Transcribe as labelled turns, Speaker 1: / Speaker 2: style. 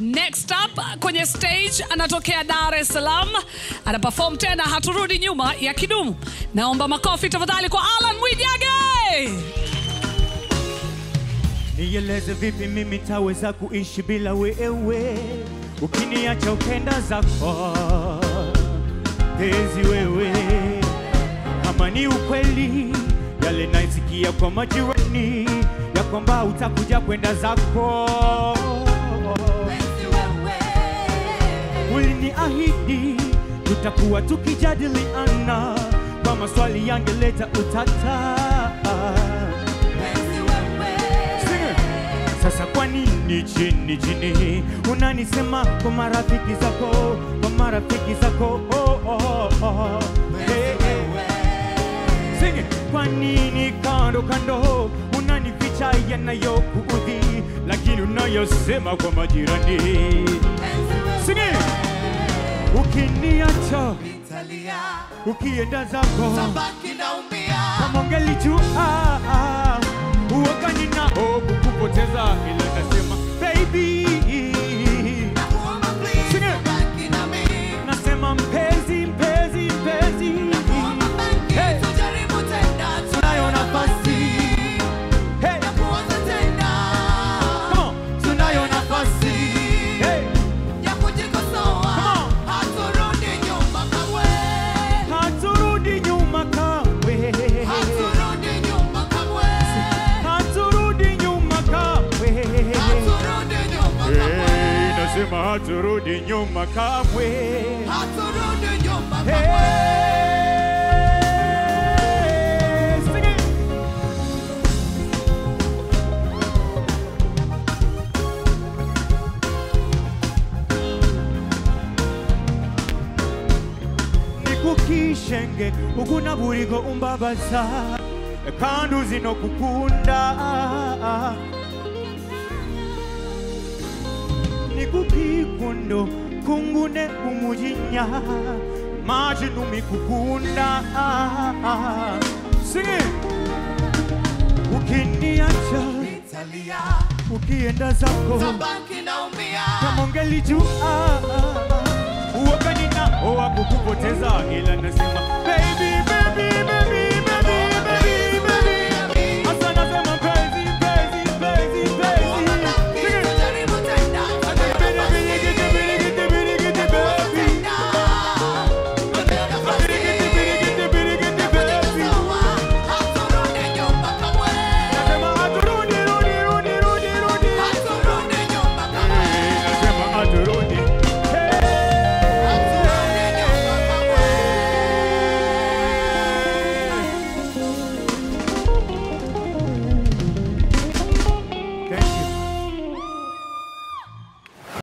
Speaker 1: Next up kwenye stage anatokea Dar es Salaam, anaperform tena haturudi nyuma ya kidumu. Naomba makofi tafadhali kwa Alan Mwijage.
Speaker 2: Nieleze vipi mimi taweza kuishi bila wewe, ukiniacha ukenda zako penzi wewe. Kama ni ukweli yale naisikia kwa majirani ya kwamba utakuja kwenda zako, uliniahidi tutakuwa tukijadiliana kwa maswali yangeleta utata. Sasa kwa nini chini chini unanisema kwa marafiki zako, kwa marafiki zako oh, oh, oh. Hey, hey. Sing it. Kwa nini kando kando unanificha yanayokuudhi, lakini unayosema kwa majirani Sing it. Ukiniacha ukienda zako. Kama ungelijua uoga ninao kukupoteza, ila nasema baby, Sema haturudi nyuma kamwe, haturudi nyuma kamwe. Hey, sing it. nikukishenge ukuna buligo umbabaza kandi uzino kukunda nikukikundo kungune umujinya. Maji numi kukunda singi ukiniacha. Ukienda zako. Kama ungelijua